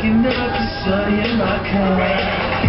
can never say in my car.